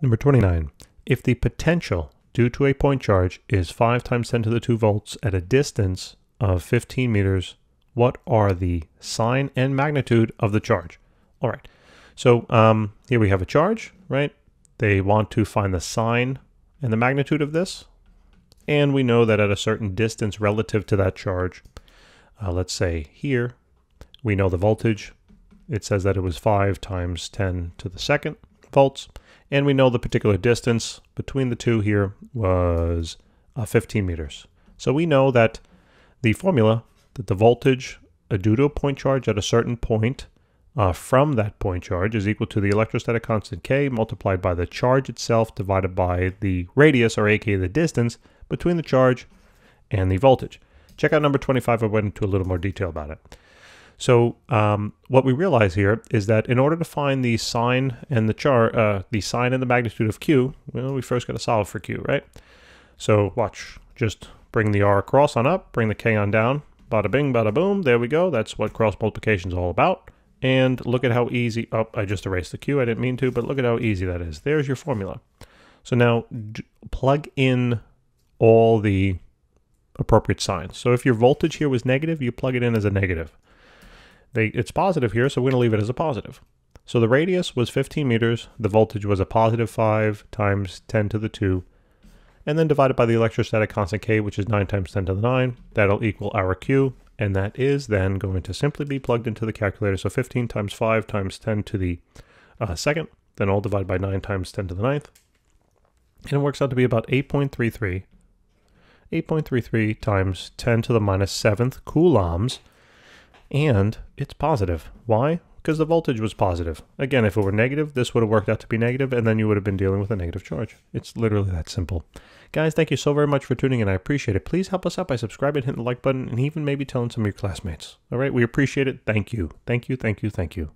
Number 29. If the potential due to a point charge is 5 times 10 to the 2 volts at a distance of 15 meters, what are the sign and magnitude of the charge? All right. So um, here we have a charge, right? They want to find the sign and the magnitude of this. And we know that at a certain distance relative to that charge, uh, let's say here, we know the voltage. It says that it was 5 times 10 to the second volts. And we know the particular distance between the two here was uh, 15 meters. So we know that the formula, that the voltage due to a point charge at a certain point uh, from that point charge is equal to the electrostatic constant K multiplied by the charge itself divided by the radius, or aka the distance, between the charge and the voltage. Check out number 25, I went into a little more detail about it. So um, what we realize here is that in order to find the sign and the char, uh, the sign and the magnitude of Q, well, we first got to solve for Q, right? So watch, just bring the R across on up, bring the K on down, bada bing, bada boom, there we go. That's what cross multiplication is all about. And look at how easy, oh, I just erased the Q, I didn't mean to, but look at how easy that is. There's your formula. So now plug in all the appropriate signs. So if your voltage here was negative, you plug it in as a negative. They, it's positive here, so we're going to leave it as a positive. So the radius was 15 meters, the voltage was a positive 5 times 10 to the 2, and then divided by the electrostatic constant K, which is 9 times 10 to the 9. That'll equal our Q, and that is then going to simply be plugged into the calculator. So 15 times 5 times 10 to the uh, second, then all divided by 9 times 10 to the ninth. And it works out to be about 8.33. 8.33 times 10 to the minus 7th coulombs and it's positive. Why? Because the voltage was positive. Again, if it were negative, this would have worked out to be negative, and then you would have been dealing with a negative charge. It's literally that simple. Guys, thank you so very much for tuning in. I appreciate it. Please help us out by subscribing, hitting the like button, and even maybe telling some of your classmates. All right, we appreciate it. Thank you. Thank you, thank you, thank you.